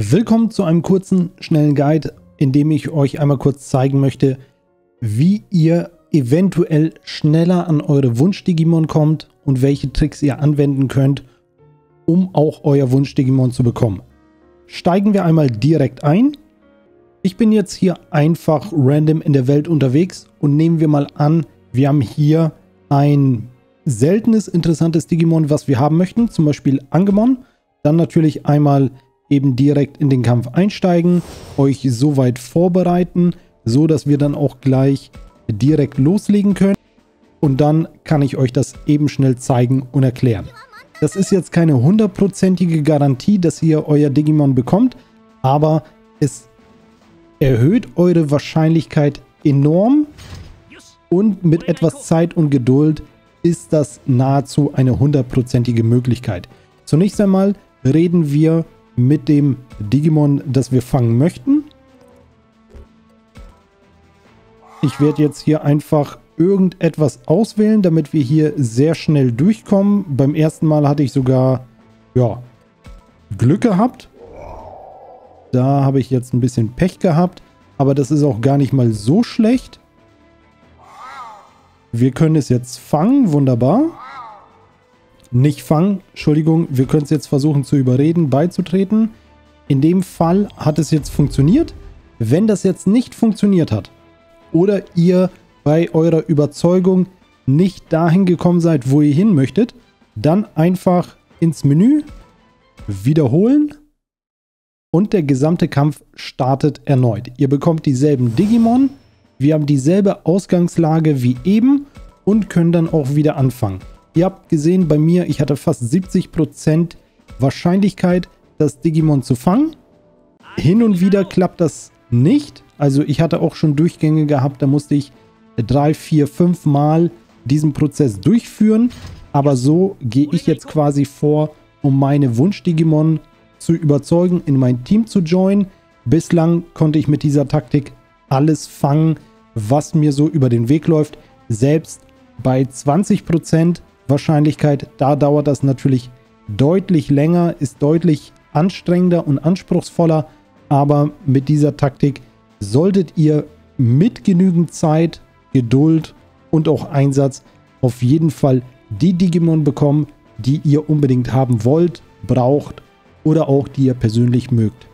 Willkommen zu einem kurzen, schnellen Guide, in dem ich euch einmal kurz zeigen möchte, wie ihr eventuell schneller an eure Wunsch-Digimon kommt und welche Tricks ihr anwenden könnt, um auch euer Wunsch-Digimon zu bekommen. Steigen wir einmal direkt ein. Ich bin jetzt hier einfach random in der Welt unterwegs und nehmen wir mal an, wir haben hier ein seltenes, interessantes Digimon, was wir haben möchten, zum Beispiel Angemon. Dann natürlich einmal eben direkt in den Kampf einsteigen, euch soweit vorbereiten, so dass wir dann auch gleich direkt loslegen können. Und dann kann ich euch das eben schnell zeigen und erklären. Das ist jetzt keine hundertprozentige Garantie, dass ihr euer Digimon bekommt, aber es erhöht eure Wahrscheinlichkeit enorm und mit etwas Zeit und Geduld ist das nahezu eine hundertprozentige Möglichkeit. Zunächst einmal reden wir mit dem Digimon, das wir fangen möchten. Ich werde jetzt hier einfach irgendetwas auswählen, damit wir hier sehr schnell durchkommen. Beim ersten Mal hatte ich sogar, ja, Glück gehabt. Da habe ich jetzt ein bisschen Pech gehabt, aber das ist auch gar nicht mal so schlecht. Wir können es jetzt fangen, wunderbar. Nicht fangen, Entschuldigung, wir können es jetzt versuchen zu überreden, beizutreten. In dem Fall hat es jetzt funktioniert. Wenn das jetzt nicht funktioniert hat oder ihr bei eurer Überzeugung nicht dahin gekommen seid, wo ihr hin möchtet, dann einfach ins Menü, wiederholen und der gesamte Kampf startet erneut. Ihr bekommt dieselben Digimon, wir haben dieselbe Ausgangslage wie eben und können dann auch wieder anfangen. Ihr habt gesehen bei mir, ich hatte fast 70% Wahrscheinlichkeit, das Digimon zu fangen. Hin und wieder klappt das nicht. Also ich hatte auch schon Durchgänge gehabt, da musste ich drei, vier, fünf Mal diesen Prozess durchführen. Aber so gehe ich jetzt quasi vor, um meine Wunsch-Digimon zu überzeugen, in mein Team zu joinen. Bislang konnte ich mit dieser Taktik alles fangen, was mir so über den Weg läuft. Selbst bei 20% Wahrscheinlichkeit, da dauert das natürlich deutlich länger, ist deutlich anstrengender und anspruchsvoller. Aber mit dieser Taktik solltet ihr mit genügend Zeit, Geduld und auch Einsatz auf jeden Fall die Digimon bekommen, die ihr unbedingt haben wollt, braucht oder auch die ihr persönlich mögt.